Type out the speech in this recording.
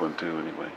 one too, anyway.